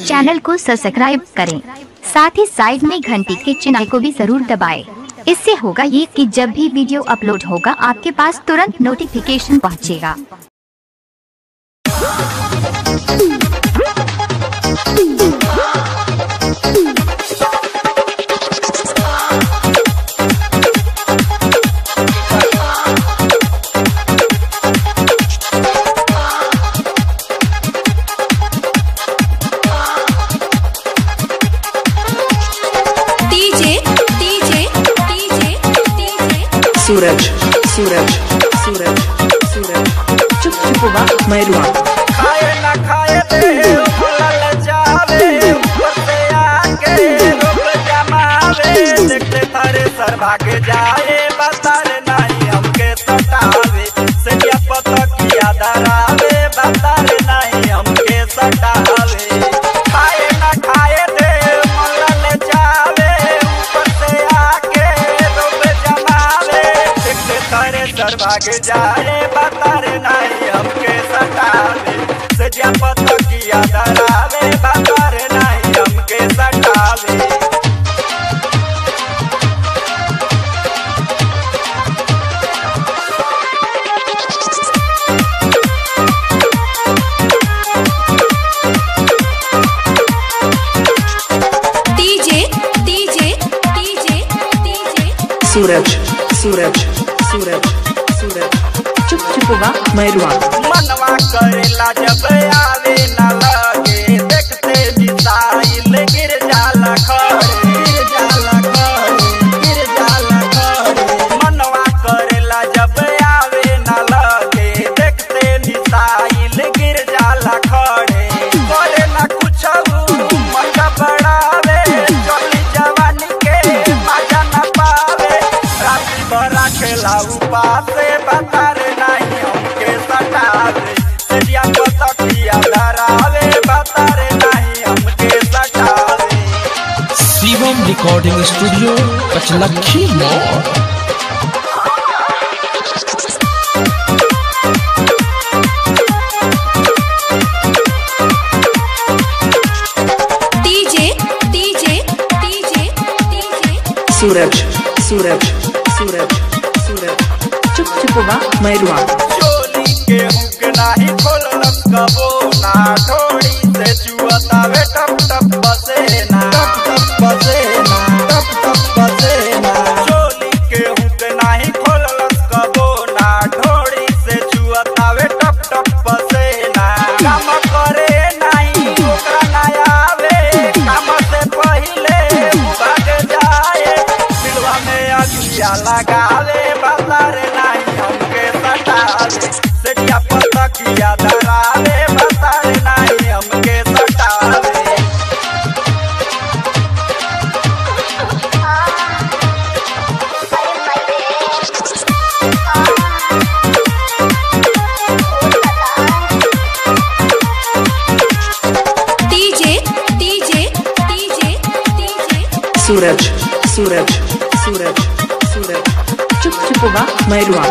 Channel को subscribe करें साथ ही साइड में घंटी के चिन्ह को भी ज़रूर दबाएँ। इससे होगा ये कि जब भी वीडियो अपलोड होगा, आपके पास तुरंत नोटिफिकेशन पहुंचेगा। सूरज सूरज सूरज सूरज चुप चुप बा मैरुआ खाए ना खाए दे फलल जावे ऊपर आके रोक जमावे। देखते थारे सर भागे जाए बतार नहीं हमके सतावे। से क्या पता किया डरावे भाग जाए बतार नहीं हमके सतावे से क्या पता किया डरावे बतार नहीं हमके सूरज सूरज सूरज सूरज। चुप चुप बा मैरुआ मनवा करेला जब आवे न। Recording studio DJ DJ Suraj Suraj Suraj Suraj चुप चुप हुआ मैरुआ चोली के हुक नाही खोललक कबो ना थोड़ी लगावे नाही हमके सटावे। सेटिया नाही हमके सटावे। सूरज सूरज सूरज। सूरज चुप चुप हुआ मैरुआ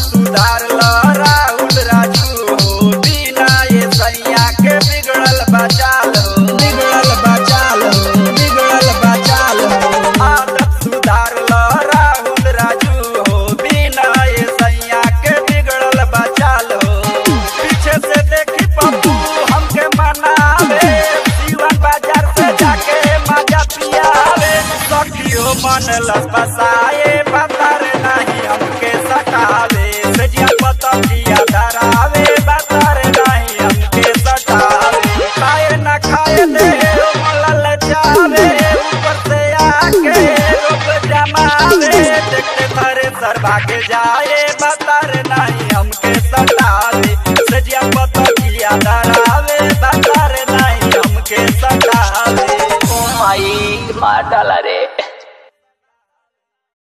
सुधार ल राहुल राजू हो, बिना ये सैया के बिगड़ल बचाल हो, बिगड़ल बचाल हो, बिगड़ल बचाल हो। आदम सुधार ल राहुल राजू हो, बिना ये सैया के बिगड़ल बचाल हो। पीछे से देखी पप्पू, हमके मनावे, जीवन बाज़ार से जाके मज़ा पियावे। सखियो मन लस बसाए सर भाग जाए बतर नहीं हमके सता दे। सजिया पता